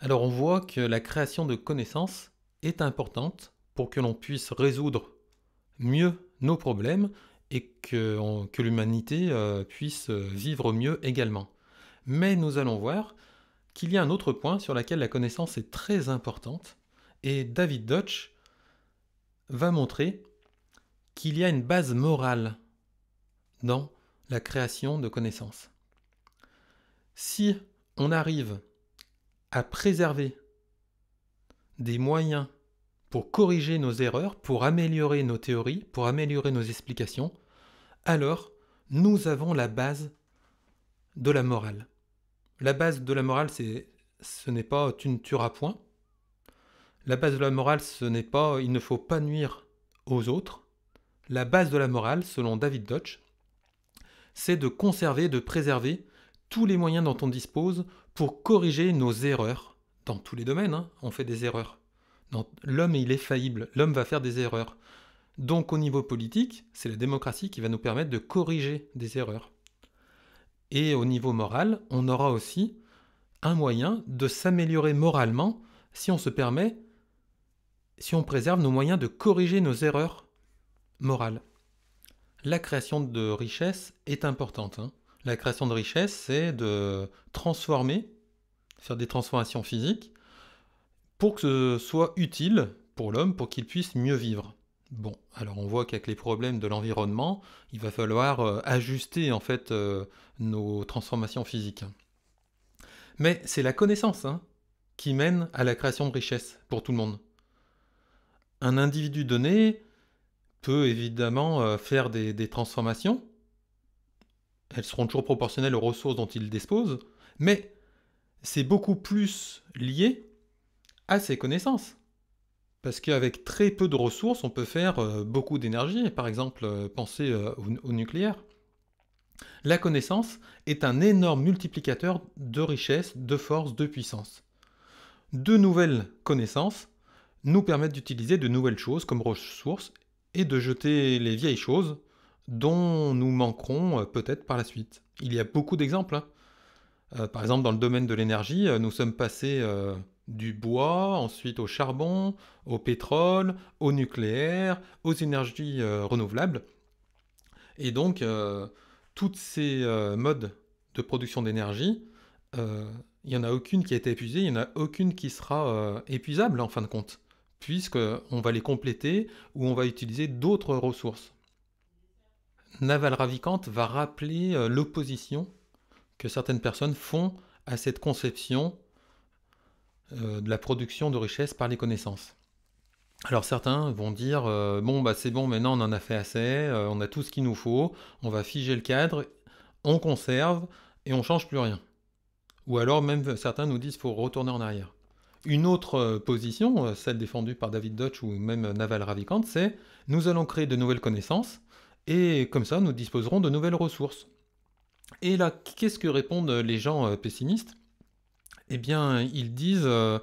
Alors on voit que la création de connaissances est importante pour que l'on puisse résoudre mieux nos problèmes et que, l'humanité euh, puisse vivre mieux également. Mais nous allons voir qu'il y a un autre point sur lequel la connaissance est très importante, et David Deutsch va montrer qu'il y a une base morale dans la création de connaissances. Si on arrive à préserver des moyens pour corriger nos erreurs, pour améliorer nos théories, pour améliorer nos explications, alors nous avons la base de la morale. La base de la morale, c'est ce n'est pas tu ne tueras point. La base de la morale, ce n'est pas il ne faut pas nuire aux autres. La base de la morale, selon David Dodge, c'est de conserver, de préserver tous les moyens dont on dispose pour corriger nos erreurs. Dans tous les domaines, hein, on fait des erreurs. L'homme, il est faillible, l'homme va faire des erreurs. Donc au niveau politique, c'est la démocratie qui va nous permettre de corriger des erreurs. Et au niveau moral, on aura aussi un moyen de s'améliorer moralement si on se permet, si on préserve nos moyens de corriger nos erreurs morales. La création de richesse est importante. Hein. La création de richesse, c'est de transformer, faire des transformations physiques, pour que ce soit utile pour l'homme, pour qu'il puisse mieux vivre. Bon, alors on voit qu'avec les problèmes de l'environnement, il va falloir euh, ajuster en fait euh, nos transformations physiques. Mais c'est la connaissance hein, qui mène à la création de richesse pour tout le monde. Un individu donné peut évidemment euh, faire des, transformations. Elles seront toujours proportionnelles aux ressources dont il dispose, mais c'est beaucoup plus lié à ses connaissances. Parce qu'avec très peu de ressources, on peut faire euh, beaucoup d'énergie, par exemple, euh, penser euh, au, nucléaire. La connaissance est un énorme multiplicateur de richesse, de force, de puissance. De nouvelles connaissances nous permettent d'utiliser de nouvelles choses comme ressources et de jeter les vieilles choses dont nous manquerons peut-être par la suite. Il y a beaucoup d'exemples. Hein. Par exemple, dans le domaine de l'énergie, nous sommes passés du bois, ensuite au charbon, au pétrole, au nucléaire, aux énergies euh, renouvelables. Et donc, euh, toutes ces euh, modes de production d'énergie, il n'y en a aucune qui a été épuisée, il n'y en a aucune qui sera épuisable en fin de compte, puisqu'on va les compléter ou on va utiliser d'autres ressources. Naval Ravikant va rappeler l'opposition que certaines personnes font à cette conception euh, de la production de richesse par les connaissances. Alors certains vont dire euh, bon bah c'est bon maintenant on en a fait assez, euh, on a tout ce qu'il nous faut, on va figer le cadre, on conserve et on change plus rien. Ou alors même certains nous disent faut retourner en arrière. Une autre position, celle défendue par David Dutch ou même Naval Ravikant, c'est nous allons créer de nouvelles connaissances et comme ça nous disposerons de nouvelles ressources. Et là, qu'est-ce que répondent les gens pessimistes? Eh bien, ils disent euh,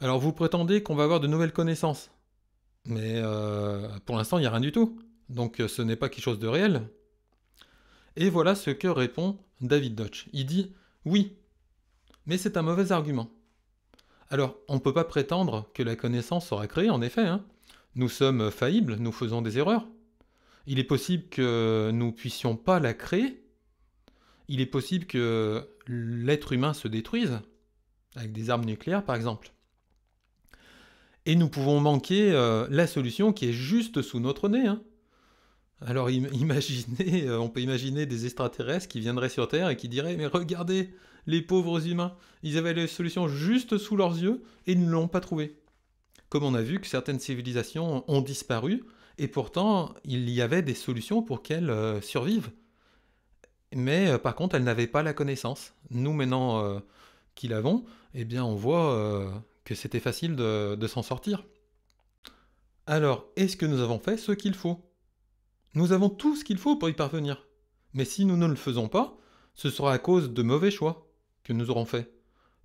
Alors, vous prétendez qu'on va avoir de nouvelles connaissances. Mais euh, pour l'instant, il n'y a rien du tout. Donc, euh, ce n'est pas quelque chose de réel. Et voilà ce que répond David Dodge. Il dit Oui, mais c'est un mauvais argument. Alors, on ne peut pas prétendre que la connaissance sera créée, en effet. Hein. Nous sommes faillibles, nous faisons des erreurs. Il est possible que nous puissions pas la créer. Il est possible que l'être humain se détruise avec des armes nucléaires par exemple. Et nous pouvons manquer euh, la solution qui est juste sous notre nez. Hein. Alors imaginez, euh, on peut imaginer des extraterrestres qui viendraient sur Terre et qui diraient mais regardez les pauvres humains, ils avaient la solution juste sous leurs yeux et ils ne l'ont pas trouvée. Comme on a vu que certaines civilisations ont disparu et pourtant il y avait des solutions pour qu'elles euh, survivent. Mais par contre elles n'avaient pas la connaissance. Nous maintenant qui l'avons, eh bien on voit euh, que c'était facile de, s'en sortir. Alors, est-ce que nous avons fait ce qu'il faut? Nous avons tout ce qu'il faut pour y parvenir. Mais si nous ne le faisons pas, ce sera à cause de mauvais choix que nous aurons faits,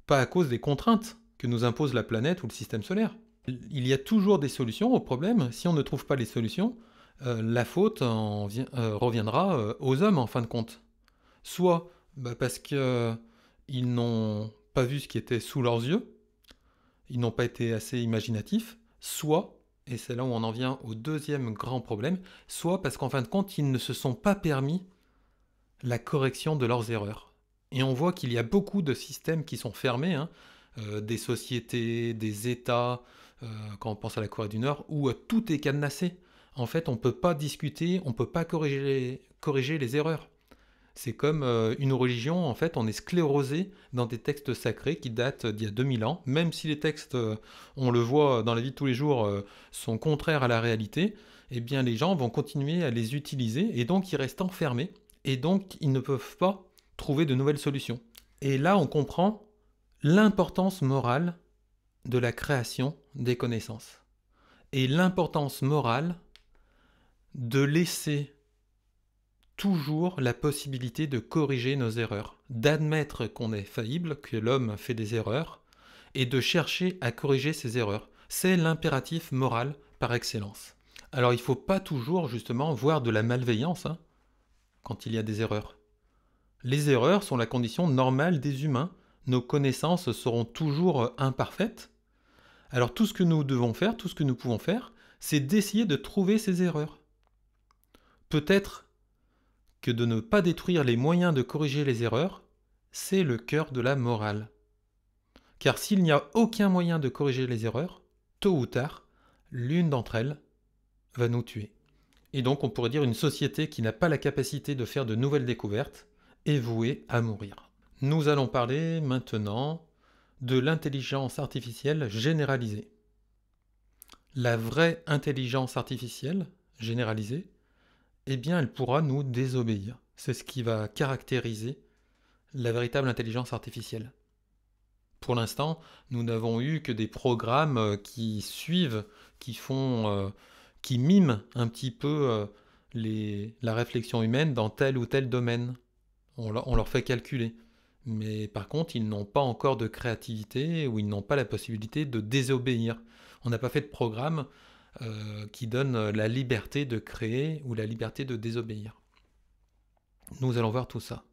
pas à cause des contraintes que nous impose la planète ou le système solaire. Il y a toujours des solutions aux problèmes. Si on ne trouve pas les solutions, euh, la faute en euh, reviendra aux hommes en fin de compte. Soit bah, parce qu'ils n'ont pas vu ce qui était sous leurs yeux, ils n'ont pas été assez imaginatifs, soit, et c'est là où on en vient au deuxième grand problème, soit parce qu'en fin de compte, ils ne se sont pas permis la correction de leurs erreurs. Et on voit qu'il y a beaucoup de systèmes qui sont fermés, hein, euh, des sociétés, des États, euh, quand on pense à la Corée du Nord, où euh, tout est cadenassé. En fait, on ne peut pas discuter, on ne peut pas corriger corriger les erreurs. C'est comme euh, une religion, en fait, on est sclérosé dans des textes sacrés qui datent d'il y a 2000 ans, même si les textes, euh, on le voit dans la vie de tous les jours, euh, sont contraires à la réalité, eh bien les gens vont continuer à les utiliser et donc ils restent enfermés et donc ils ne peuvent pas trouver de nouvelles solutions. Et là, on comprend l'importance morale de la création des connaissances et l'importance morale de laisser toujours la possibilité de corriger nos erreurs, d'admettre qu'on est faillible, que l'homme fait des erreurs, et de chercher à corriger ces erreurs. C'est l'impératif moral par excellence. Alors il ne faut pas toujours justement voir de la malveillance hein, quand il y a des erreurs. Les erreurs sont la condition normale des humains. Nos connaissances seront toujours imparfaites. Alors tout ce que nous devons faire, tout ce que nous pouvons faire, c'est d'essayer de trouver ces erreurs. Peut-être de ne pas détruire les moyens de corriger les erreurs, c'est le cœur de la morale. Car s'il n'y a aucun moyen de corriger les erreurs, tôt ou tard, l'une d'entre elles va nous tuer. Et donc on pourrait dire une société qui n'a pas la capacité de faire de nouvelles découvertes est vouée à mourir. Nous allons parler maintenant de l'intelligence artificielle généralisée. La vraie intelligence artificielle généralisée eh bien elle pourra nous désobéir. C'est ce qui va caractériser la véritable intelligence artificielle. Pour l'instant, nous n'avons eu que des programmes euh, qui suivent, qui font, euh, qui miment un petit peu euh, la réflexion humaine dans tel ou tel domaine. On leur fait calculer. Mais par contre, ils n'ont pas encore de créativité ou ils n'ont pas la possibilité de désobéir. On n'a pas fait de programme euh, qui donne la liberté de créer ou la liberté de désobéir. Nous allons voir tout ça.